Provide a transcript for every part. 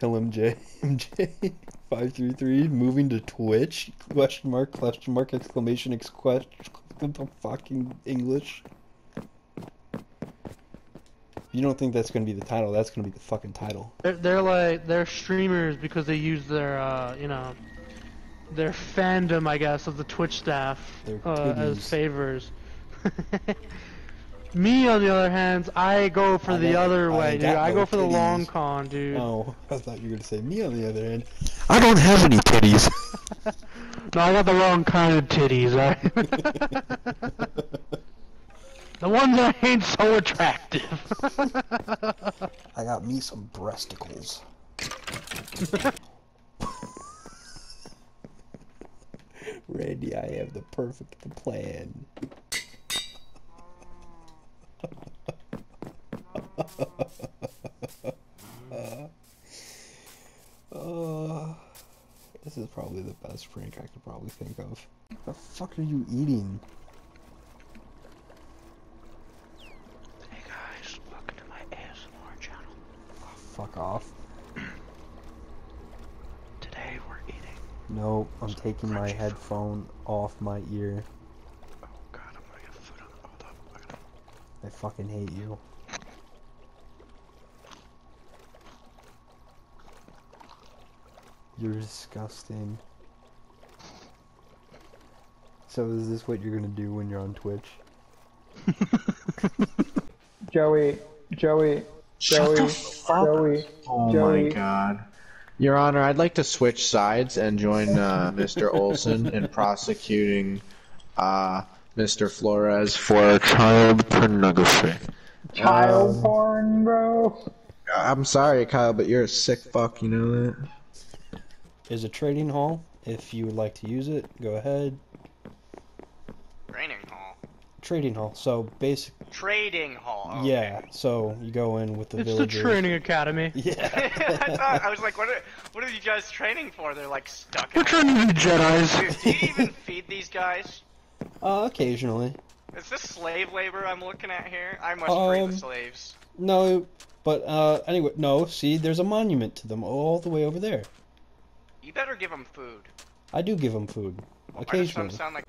LMJ MJ five three three moving to Twitch question mark question mark exclamation ex question the fucking English. You don't think that's gonna be the title? That's gonna be the fucking title. They're, they're like they're streamers because they use their uh, you know their fandom, I guess, of the Twitch staff uh, as favors. Me, on the other hand, I go for I the know, other I way, dude. got I go for the long con, dude. Oh, I thought you were gonna say me on the other end. I don't have any titties. No, I got the wrong kind of titties, right? the ones that ain't so attractive. I got me some breasticles. Randy, I have the perfect plan. Uh, this is probably the best prank I could probably think of. What the fuck are you eating? hey guys, welcome to my ASMR channel. Fuck off. Today we're eating. No, I'm taking my food. headphone off my ear. Oh god, I'm gonna get food on. Hold up. I gotta... I fucking hate you. You're disgusting. So is this what you're gonna do when you're on Twitch? Joey, Joey, Joey, Joey, Oh Joey. my god. Your Honor, I'd like to switch sides and join uh, Mr. Olson in prosecuting uh, Mr. Flores for child pornography. child Um, porn, bro. I'm sorry, Kyle, but you're a sick fuck, you know that. Is a trading hall. If you would like to use it, go ahead. Training hall. Trading hall. So basic. Trading hall. okay. Yeah. So you go in with the It's the training academy. Yeah. I thought I was like, what are what are you guys training for? They're like stuck. In We're training to be Jedi's. Dude, do you even feed these guys? Uh, occasionally. Is this slave labor I'm looking at here? I must free Um, the slaves. No, but uh, anyway, no. See, there's a monument to them all the way over there. You better give them food. I do give them food occasionally. sound like?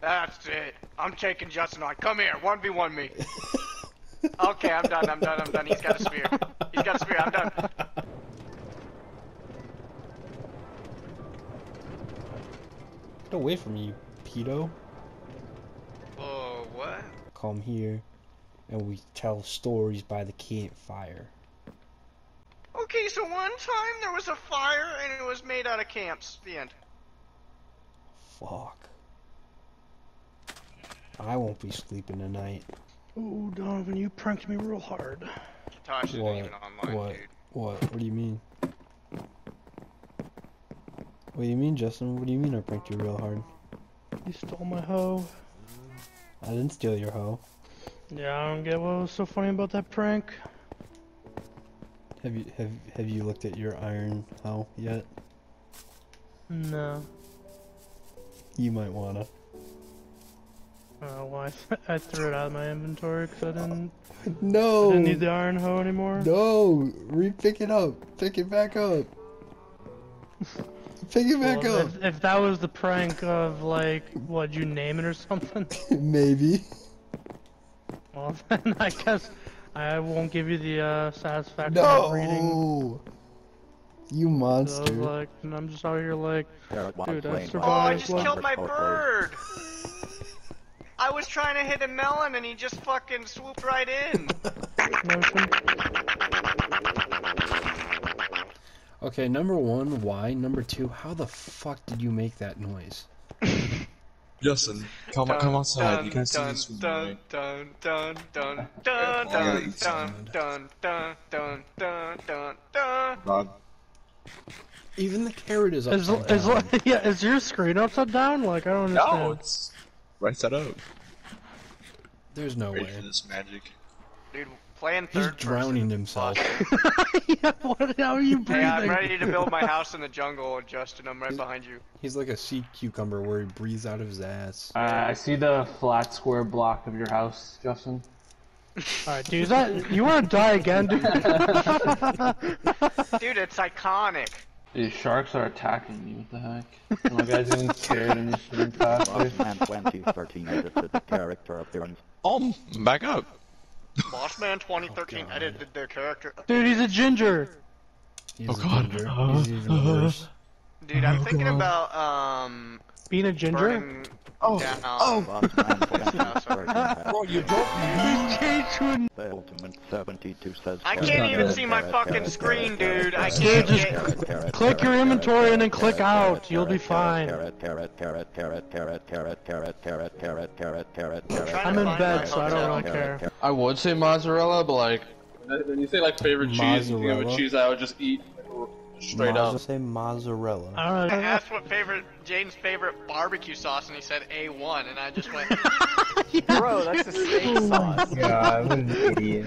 That's it. I'm taking Justin on. Come here, one v one me. Okay, I'm done. I'm done. I'm done. He's got a spear. He's got a spear. I'm done. Get away from me, you pedo. What? Come here, and we tell stories by the campfire. Okay, so one time there was a fire and it was made out of camps. The end. Fuck. I won't be sleeping tonight. Ooh, Donovan, you pranked me real hard. Tosh What? even online, What? dude. What? What do you mean? What do you mean, Justin? What do you mean I pranked you real hard? You stole my hoe. I didn't steal your hoe. Yeah, I don't get what was so funny about that prank. Have you have have you looked at your iron hoe yet? No. You might wanna. Uh, why? I threw it out of my inventory because I didn't, No. didn't need the iron hoe anymore. No, re-pick it up. Pick it back up. Pick it back Well, up. if, if that was the prank of like, what you name it or something, Maybe. well then I guess I won't give you the uh, satisfaction of reading. No. You So monster. like, and I'm just out here like, dude, I Oh, I just like- killed my bird! I was trying to hit a melon and he just fucking swooped right in. Motion. Okay, number one, why? Number two, how the fuck did you make that noise? Justin, come Dun, come outside. dun, you can see dun, this from dun, right. dun, dun, dun, dun, dun, dun, dun, dun, dun, dun, dun, dun. Rod. Even the carrot is Is, upside is, down. yeah, is your screen upside down? Like, I don't No, understand. it's right side up. There's no Ready way. for this magic. Dude, playing He's third drowning person. himself. yeah, what, how are you breathing? Hey, I'm ready to build my house in the jungle, Justin. I'm right behind you. He's like a sea cucumber where he breathes out of his ass. Uh, I see the flat square block of your house, Justin. Alright, dude, is that you wanna die again, dude? Dude, it's iconic. These sharks are attacking me. What the heck? Oh my guy's getting scared and he's swimming faster. Bossman 2013 edited the character appearance. Um, back up. Bossman 2013 edited their character. dude, he's a ginger. He's Oh, a God. ginger. He's even worse. Dude, I'm thinking about um being a ginger? Burning oh, down. oh! Bro, you don't need to. The ultimate 72 says... I can't even see my fucking screen, dude. I can't just click your inventory and then click out. You'll be fine. I'm in bed, so I don't really care. I would say mozzarella, but like... When you say like favorite cheese, you know, cheese I would just eat straight Mozza- up. say mozzarella. I don't I know. asked what favorite Jane's favorite barbecue sauce, and he said A1, and I just went. Bro, that's the steak sauce. God, what an idiot.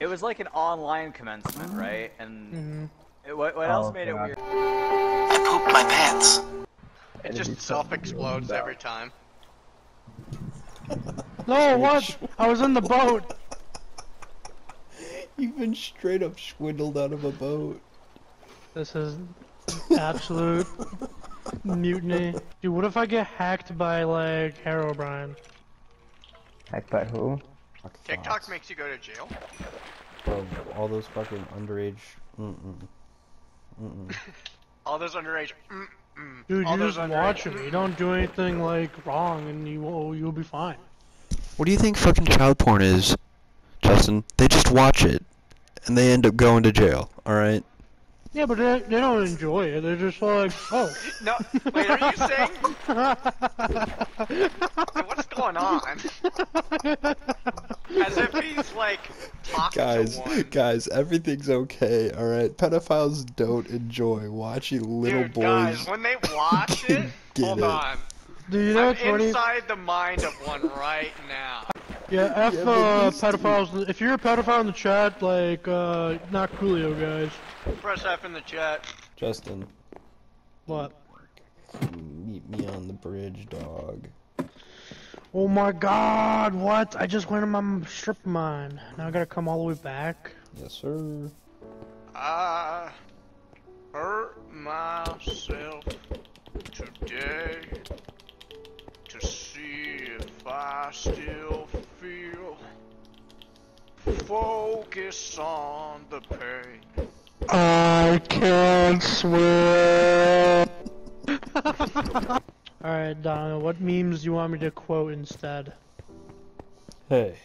It was like an online commencement, right? And Mhm. it, what, what Oh, else made God. it weird? I pooped my pants. It just self explodes every time. No, what? I was in the boat. You've been straight up swindled out of a boat. This is absolute mutiny. Dude, what if I get hacked by like Herobrine? Heck, by who? TikTok thoughts. makes you go to jail. Bro, all those fucking underage. Mm-mm. Mm-mm. All those underage. Mm, mm. Dude, All you those just underage- watch it. You don't do anything like wrong, and you will you'll be fine. What do you think fucking child porn is, Justin? They just watch it, and they end up going to jail. All right. Yeah, but they, they don't enjoy it. They're just like, oh. No, wait, are you saying? Wait, what's going on? As if he's like Guys, to one. guys, everything's okay. All right. Pedophiles don't enjoy watching little Dude, boys. guys, when they watch it, hold it. on. Dude, you know I'm what's funny? inside the mind of one right now. Yeah, F Yeah, uh, but these pedophiles. If you're a pedophile in the chat, like, uh, not Coolio, guys. Press F in the chat. Justin, What? meet me on the bridge, dog. Oh my god, what? I just went in my strip mine. Now I gotta come all the way back. Yes, sir. I hurt myself today to see if I still feel. Focus on the pain. I can't swim. Alright, Donna, what memes do you want me to quote instead? Hey.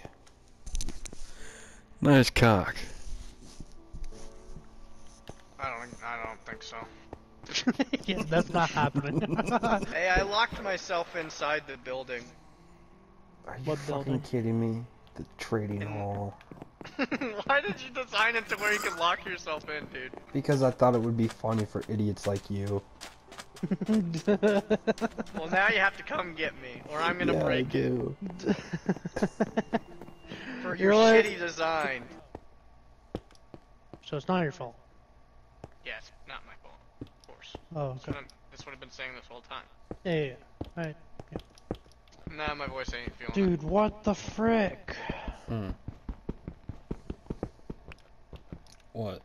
Nice cock. I don't. I don't think so. yeah, that's not happening. Hey, I locked myself inside the building. Are you What fucking building? kidding me? The trading In- hall. Why did you design it to where you can lock yourself in, dude? Because I thought it would be funny for idiots like you. Well, now you have to come get me, or I'm gonna yeah, break I it for your You're like- shitty design. so it's not your fault. Yeah, it's not my fault, of course. Oh, That's okay. what, I'm, that's what I've been saying this whole time. Yeah, yeah, yeah. Alright. Nah, my voice ain't feeling it. Dude, what the frick? Hmm. What?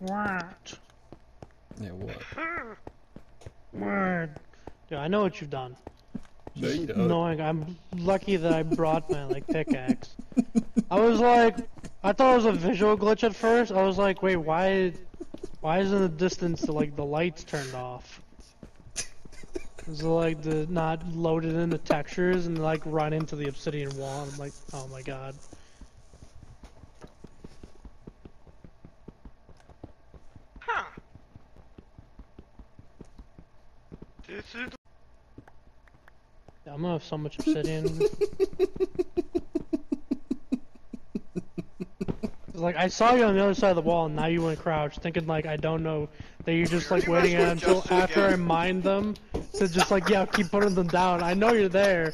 What? Yeah, what? What? Dude, I know what you've done. No, you don't. Knowing I'm lucky that I brought my like pickaxe. I was like, I thought it was a visual glitch at first. I was like, wait, why, why is in the distance the, like the lights turned off? Is it like the not loaded in the textures and like run into the obsidian wall? I'm like, oh my god. This is I'm gonna have so much obsidian. Like I saw you on the other side of the wall, and now you went crouch, thinking like I don't know that you're just like You waiting have until just after I again. mine them to just like yeah keep putting them down. I know you're there,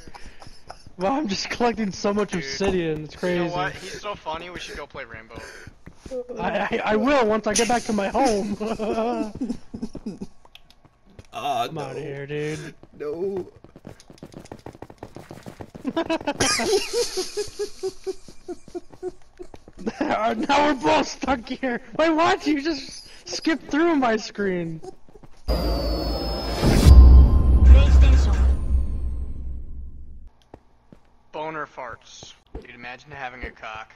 but I'm just collecting so much Dude, obsidian. It's crazy. You crazy. know what? He's so funny. We should go play Rainbow. I, I I will once I get back to my home. Ah, I'm out of here, dude. No. now we're both stuck here. Wait, what? You just skipped through my screen. Boner farts. Dude, imagine having a cock.